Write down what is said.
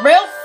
Real